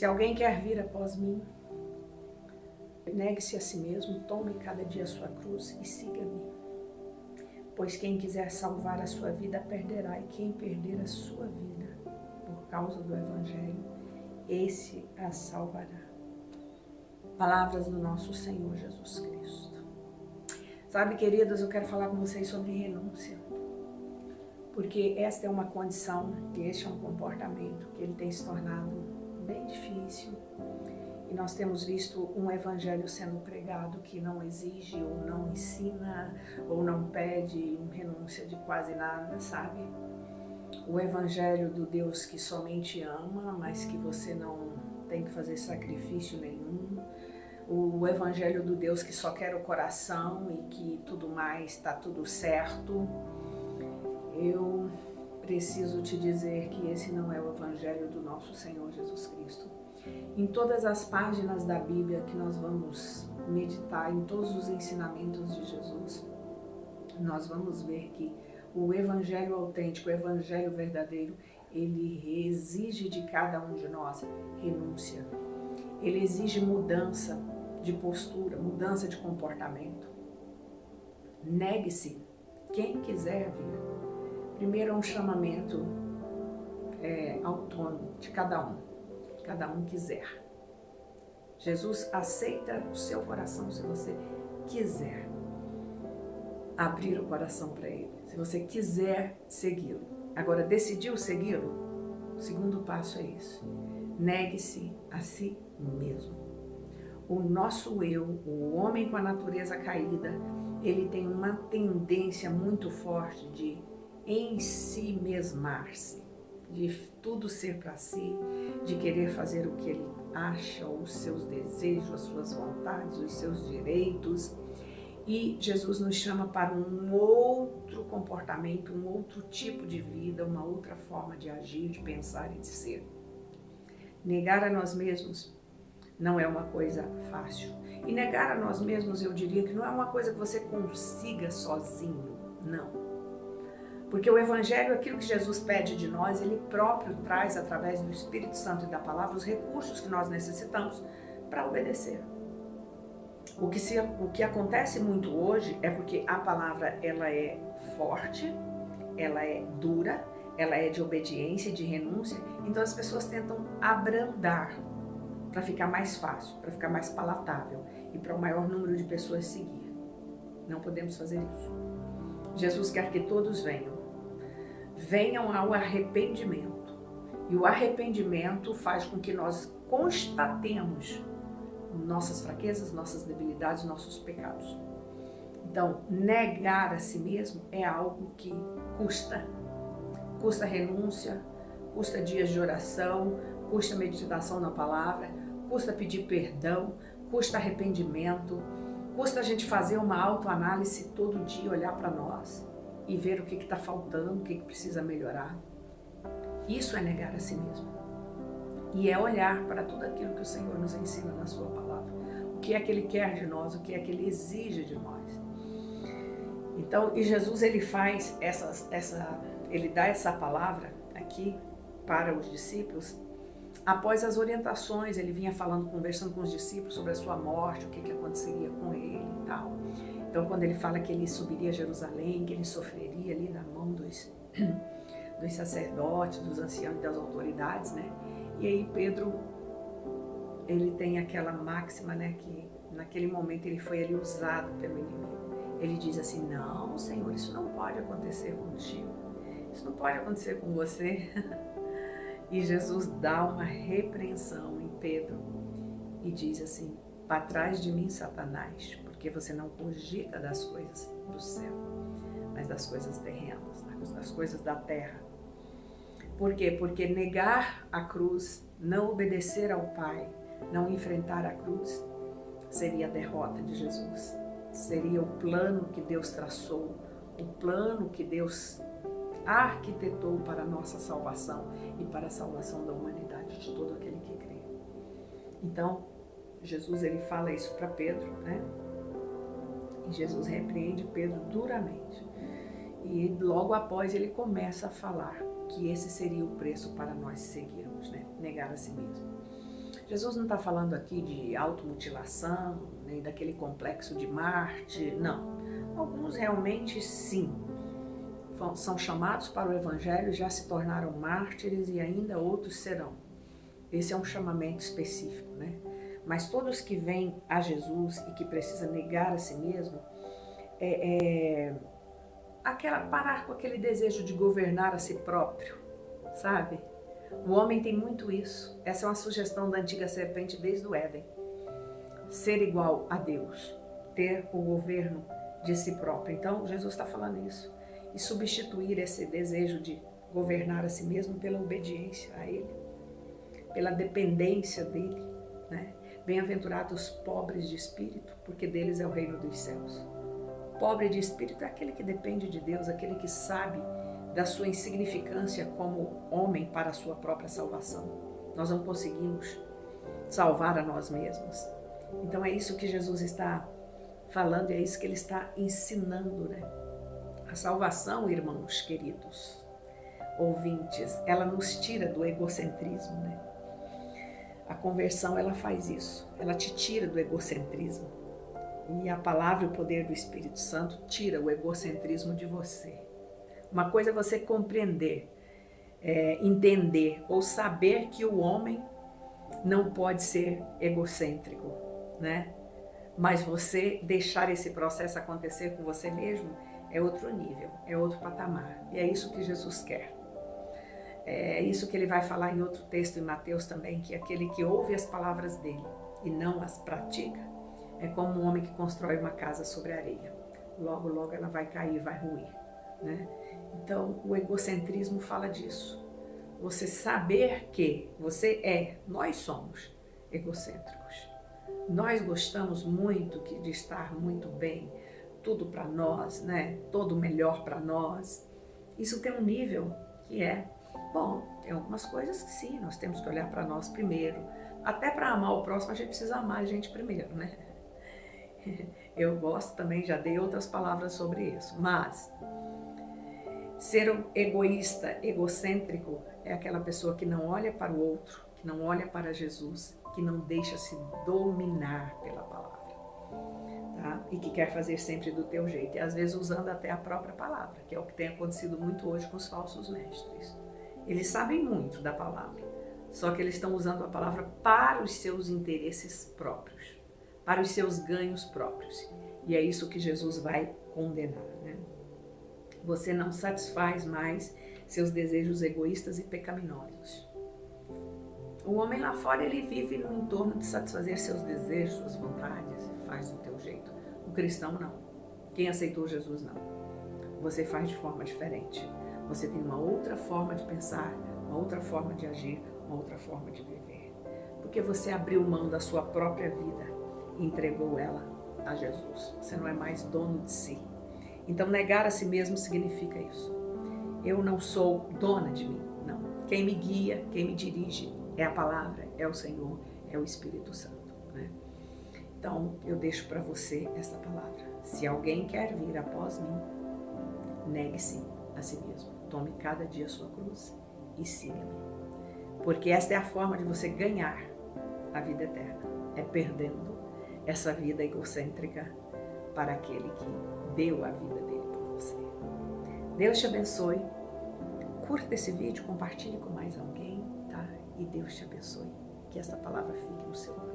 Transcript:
Se alguém quer vir após mim, negue-se a si mesmo, tome cada dia a sua cruz e siga-me. Pois quem quiser salvar a sua vida perderá, e quem perder a sua vida por causa do Evangelho, esse a salvará. Palavras do nosso Senhor Jesus Cristo. Sabe, queridas, eu quero falar com vocês sobre renúncia. Porque esta é uma condição e este é um comportamento que ele tem se tornado bem difícil. E nós temos visto um evangelho sendo pregado que não exige ou não ensina ou não pede renúncia de quase nada, sabe? O evangelho do Deus que somente ama, mas que você não tem que fazer sacrifício nenhum. O evangelho do Deus que só quer o coração e que tudo mais está tudo certo eu preciso te dizer que esse não é o Evangelho do nosso Senhor Jesus Cristo. Em todas as páginas da Bíblia que nós vamos meditar, em todos os ensinamentos de Jesus, nós vamos ver que o Evangelho autêntico, o Evangelho verdadeiro, ele exige de cada um de nós renúncia. Ele exige mudança de postura, mudança de comportamento. Negue-se quem quiser vir Primeiro é um chamamento é, autônomo de cada um, cada um quiser. Jesus aceita o seu coração se você quiser abrir o coração para Ele, se você quiser segui-lo. Agora, decidiu segui-lo? O segundo passo é isso. Negue-se a si mesmo. O nosso eu, o homem com a natureza caída, ele tem uma tendência muito forte de em si mesmar-se, de tudo ser para si, de querer fazer o que ele acha, os seus desejos, as suas vontades, os seus direitos. E Jesus nos chama para um outro comportamento, um outro tipo de vida, uma outra forma de agir, de pensar e de ser. Negar a nós mesmos não é uma coisa fácil. E negar a nós mesmos, eu diria que não é uma coisa que você consiga sozinho, não. Porque o Evangelho, aquilo que Jesus pede de nós, ele próprio traz através do Espírito Santo e da palavra os recursos que nós necessitamos para obedecer. O que, se, o que acontece muito hoje é porque a palavra ela é forte, ela é dura, ela é de obediência, de renúncia, então as pessoas tentam abrandar para ficar mais fácil, para ficar mais palatável e para o maior número de pessoas seguir. Não podemos fazer isso. Jesus quer que todos venham, venham ao arrependimento. E o arrependimento faz com que nós constatemos nossas fraquezas, nossas debilidades, nossos pecados. Então, negar a si mesmo é algo que custa. Custa renúncia, custa dias de oração, custa meditação na palavra, custa pedir perdão, custa arrependimento, custa a gente fazer uma autoanálise todo dia, olhar para nós e ver o que está faltando, o que, que precisa melhorar. Isso é negar a si mesmo. E é olhar para tudo aquilo que o Senhor nos ensina na Sua palavra. O que é que Ele quer de nós, o que é que Ele exige de nós. Então, e Jesus ele faz essa, essa, ele dá essa palavra aqui para os discípulos após as orientações, ele vinha falando, conversando com os discípulos sobre a sua morte, o que, que aconteceria com ele e tal. Então, quando ele fala que ele subiria a Jerusalém, que ele sofreria ali na mão dos, dos sacerdotes, dos anciãos e das autoridades, né? E aí Pedro, ele tem aquela máxima, né? Que naquele momento ele foi ali usado pelo inimigo. Ele diz assim: Não, Senhor, isso não pode acontecer contigo. Isso não pode acontecer com você. e Jesus dá uma repreensão em Pedro e diz assim: Para trás de mim, Satanás, porque você não cogita das coisas do céu, mas das coisas terrenas, das coisas da terra. Por quê? Porque negar a cruz, não obedecer ao Pai, não enfrentar a cruz, seria a derrota de Jesus. Seria o plano que Deus traçou, o plano que Deus arquitetou para a nossa salvação e para a salvação da humanidade, de todo aquele que crê. Então, Jesus ele fala isso para Pedro, né? Jesus repreende Pedro duramente. E logo após ele começa a falar que esse seria o preço para nós seguirmos, né? Negar a si mesmo. Jesus não está falando aqui de automutilação, nem daquele complexo de Marte, não. Alguns realmente sim são chamados para o Evangelho, já se tornaram mártires e ainda outros serão. Esse é um chamamento específico, né? Mas todos que vêm a Jesus e que precisam negar a si mesmo, é, é aquela parar com aquele desejo de governar a si próprio, sabe? O homem tem muito isso. Essa é uma sugestão da antiga serpente desde o Éden. Ser igual a Deus, ter o governo de si próprio. Então, Jesus está falando isso. E substituir esse desejo de governar a si mesmo pela obediência a Ele, pela dependência dEle. Né? Bem-aventurados os pobres de espírito, porque deles é o reino dos céus. Pobre de espírito é aquele que depende de Deus, aquele que sabe da sua insignificância como homem para a sua própria salvação. Nós não conseguimos salvar a nós mesmos. Então é isso que Jesus está falando e é isso que ele está ensinando, né? A salvação, irmãos queridos, ouvintes, ela nos tira do egocentrismo, né? A conversão ela faz isso, ela te tira do egocentrismo. E a palavra e o poder do Espírito Santo tira o egocentrismo de você. Uma coisa é você compreender, é, entender ou saber que o homem não pode ser egocêntrico, né? Mas você deixar esse processo acontecer com você mesmo é outro nível, é outro patamar. E é isso que Jesus quer. É isso que ele vai falar em outro texto em Mateus também, que aquele que ouve as palavras dele e não as pratica é como um homem que constrói uma casa sobre areia. Logo, logo ela vai cair, vai ruir, né? Então, o egocentrismo fala disso. Você saber que você é, nós somos egocêntricos. Nós gostamos muito de estar muito bem, tudo para nós, né? Todo melhor para nós. Isso tem um nível que é bom. Tem algumas coisas que sim, nós temos que olhar para nós primeiro. Até para amar o próximo, a gente precisa amar a gente primeiro, né? Eu gosto também, já dei outras palavras sobre isso, mas Ser egoísta, egocêntrico, é aquela pessoa que não olha para o outro, que não olha para Jesus, que não deixa se dominar pela palavra. Tá? E que quer fazer sempre do teu jeito, e às vezes usando até a própria palavra, que é o que tem acontecido muito hoje com os falsos mestres. Eles sabem muito da palavra, só que eles estão usando a palavra para os seus interesses próprios, para os seus ganhos próprios. E é isso que Jesus vai condenar. Né? Você não satisfaz mais seus desejos egoístas e pecaminosos. O homem lá fora ele vive no entorno de satisfazer seus desejos, suas vontades faz do teu jeito. O cristão não. Quem aceitou Jesus não. Você faz de forma diferente. Você tem uma outra forma de pensar, uma outra forma de agir, uma outra forma de viver. Porque você abriu mão da sua própria vida e entregou ela a Jesus. Você não é mais dono de si. Então, negar a si mesmo significa isso. Eu não sou dona de mim, não. Quem me guia, quem me dirige é a palavra, é o Senhor, é o Espírito Santo. Né? Então, eu deixo para você essa palavra. Se alguém quer vir após mim, negue-se a si mesmo. Tome cada dia a sua cruz e siga-me. Porque esta é a forma de você ganhar a vida eterna. É perdendo essa vida egocêntrica para aquele que deu a vida dele por você. Deus te abençoe. Curta esse vídeo, compartilhe com mais alguém, tá? E Deus te abençoe. Que essa palavra fique no seu coração.